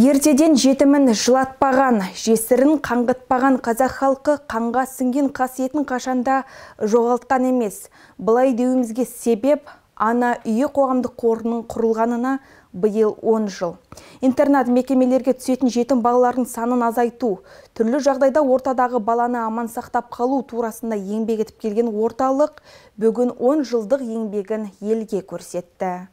ертеден жетімін жылатпаған жесірін қаңғытпаған қазақ халқы қанға сіңген қасиетін қашанда жоғалтқан емес. Былай деуімізге себеп ана үйі қоғамдық қорының құрылғанына биыл 10 жыл. Интернат мекемелерге түсетін жетім балалардың санын азайту түрлі жағдайда ортадағы баланы аман сақтап қалу турасында еңбек етіп келген орталық бүгін 10 жылдық еңбегін елге көрсетті.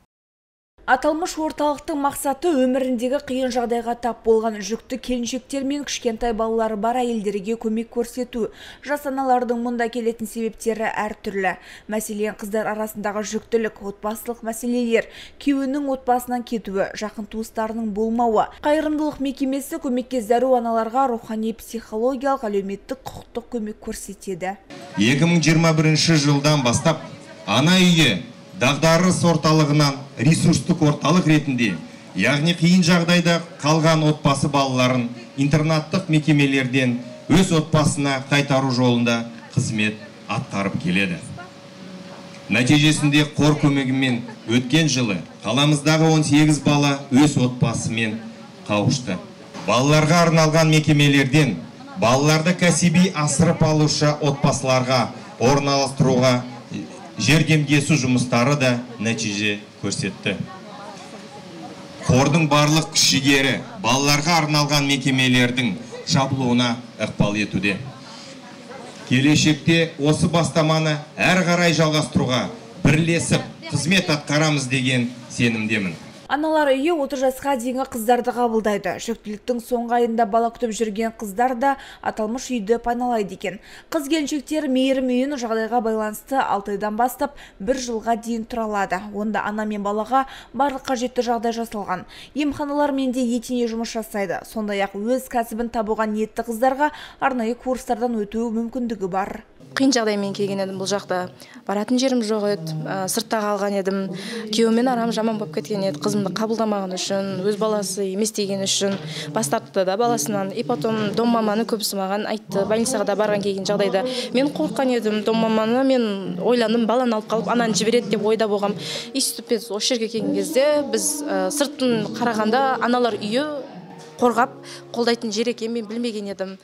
Аталмыш орталықтың мақсаты өміріндегі қиын жағдайға тап болған жүкті келіншектер мен кішкентай балалары бар әйелдерге көмек көрсету. Жас аналардың мұнда келетін себептері әртүрлі. Мәселен, қыздар арасындағы жүктілік, отбасылық мәселелер, күйеуінің отбасынан кетуі, жақын туыстарының болмауы. Қайырымдылық мекемесі көмекке зәру аналарға рухани психологиялық, әлеуметтік, құқықтық көмек көрсетеді. 2021 жылдан бастап ана үйі дағдарыс орталығынан ресурстық орталық ретінде яғни қиын жағдайда қалған отбасы балаларын интернаттық мекемелерден өз отбасына қайтару жолында қызмет атқарып келеді. Нәтижесінде қор көмегімен өткен жылы қаламыздағы 18 бала өз отбасымен қауышты. Балаларға арналған мекемелерден балаларды кәсіби асырып алушы отбасыларға орналастыруға жәрдемдесу жұмыстары да нәтиже көрсетті. Қордың барлық күш жігері балаларға арналған мекемелердің жабылуына ықпал етуде. Келешекте осы бастаманы әрі қарай жалғастыруға бірлесіп қызмет атқарамыз деген сенімдемін. Аналар үйі 30 жасқа дейінгі қыздарды қабылдайды. Жүктіліктің соңғы айында бала күтіп жүрген қыздар да аталмыш үйді пайдаланады екен. Қыз келіншектер мейірім үйін жағдайға байланысты 6 айдан бастап бір жылға дейін тұра алады. Онда ана мен балаға барлық қажетті жағдай жасалған. Емханалар менде етене жұмыс жасайды. Сондай-ақ өз кәсібін табуға ниетті қыздарға арнайы курстардан өту мүмкіндігі бар қиын жағдаймен келген едім бұл жақта. Баратын жерім жоқ еді ә, сыртта қалған едім. Күйеуіммен арам жаман болып кеткен еді қызымды қабылдамаған үшін өз баласы емес деген үшін. Бас тартты да баласынан. И потом дом маманы көбісі маған айтты больницаға да барған келген жағдайда. Мен қорыққан едім дом маманы мен ойландым баланы алып қалып ананы жібереді деп ойда болғанмын и сөйтіп осы жерге келген кезде біз ә, сыртын қарағанда аналар үйі қорғап қолдайтын жер екенін мен білмеген едім.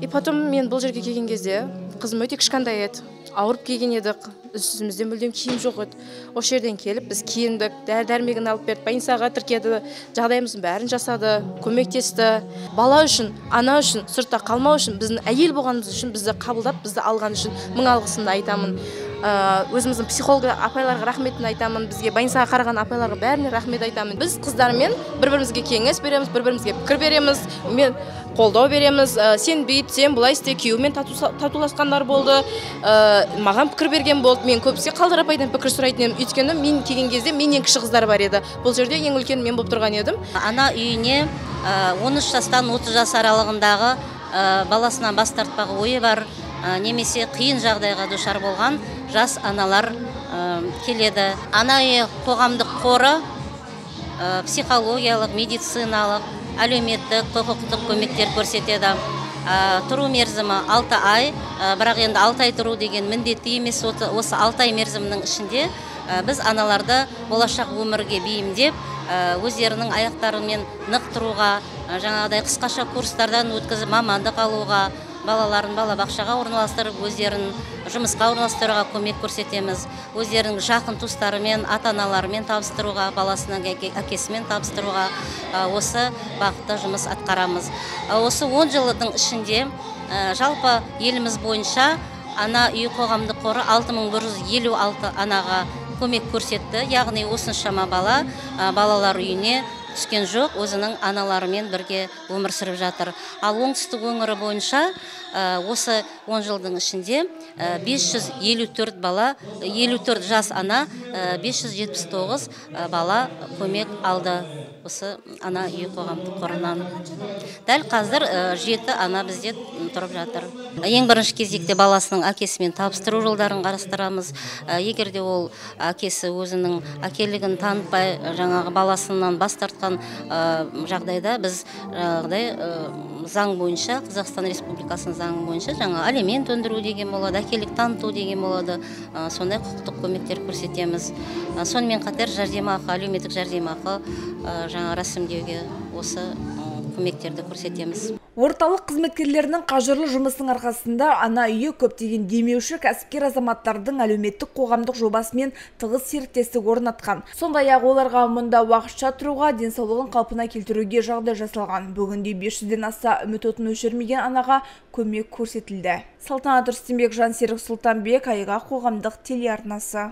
И потом мен бұл жерге келген кезде қызым өте кішкентай еді. Ауырып келген едік. Үстімізде мүлдем киім жоқ еді. Осы жерден келіп біз киіндік дәрі дәрмегін алып берді больницаға тіркеді. Жағдайымыздың бәрін жасады көмектесті. Бала үшін ана үшін сыртта қалмау үшін біздің әйел болғанымыз үшін бізді қабылдап бізді алған үшін мың алғысымды айтамын. Өзіміздің психолог апайларға рахметін айтамын бізге больницаға қараған апайларға бәріне рахмет айтамын. Біз қыздармен бір бірімізге кеңес береміз бір бірімізге пікір береміз мен қолдау береміз. Ә, сен бүйт сен былай істе күйеуімен тату, татуласқандар болды. Ә, маған пікір берген болды мен көбісі қалдар апайдан пікір сұрайтын едім. Өйткені мен келген кезде менен кіші қыздар бар еді. Бұл жерде ең үлкен мен болып тұрған едім. Ана үйіне он үш жастан отыз жас аралығындағы баласынан бас тартпақ ойы бар. Немесе қиын жағдайға душар болған жас аналар келеді. Ана үйі қоғамдық қоры психологиялық медициналық әлеуметтік құқықтық көмектер көрсетеді. Тұру мерзімі алты ай бірақ енді алты ай тұру деген міндетті емес осы алты ай мерзімнің ішінде біз аналарды болашақ өмірге бейімдеп өздерінің аяқтарымен нық тұруға жаңағыдай қысқаша курстардан өткізіп мамандық алуға балаларын балабақшаға орналастырып өздерін жұмысқа орналастыруға көмек көрсетеміз. Өздерінің жақын туыстарымен ата аналарымен табыстыруға баласының әкесімен табыстыруға осы бағытта жұмыс атқарамыз. Осы он жылдың ішінде жалпы еліміз бойынша ана үй қоғамдық қоры 6156 анаға көмек көрсетті. Яғни осыншама бала балалар үйіне түскен жоқ өзінің аналарымен бірге өмір сүріп жатыр. Ал оңтүстік өңірі бойынша осы он жылдың ішінде 554 бала 54 жас ана 579 бала көмек алды. Осы ана үй қоғамдық қорынан. Дәл қазір жеті ана бізде тұрып жатыр. Ең бірінші кезекте баласының әкесімен табыстыру жолдарын қарастырамыз. Егер де ол әкесі өзінің әкелігін танытпай жаңағы баласынан бас жағдайда біз жаңағыдай заң бойынша қазақстан республикасының заңы бойынша жаңа алимент өндіру деген болады әкелік таныту деген болады ә, сондай құқықтық көмектер көрсетеміз. Сонымен қатар жәрдемақы әлеуметтік жәрдемақы жаңа рәсімдеуге осы көмектерді көрсетеміз. Орталық қызметкерлерінің қажырлы жұмысының арқасында ана үйі көптеген демеуші кәсіпкер азаматтардың әлеуметтік қоғамдық жобасымен тығыз серіктестік орнатқан. Сондай-ақ оларға мұнда уақытша тұруға, денсаулығын қалпына келтіруге жағдай жасалған. Бүгінде 500-ден аса үміт отын өшірмеген анаға көмек көрсетілді. Салтанат Рүстембек, Жансерік Сұлтанбек, Айға қоғамдық телеарнасы.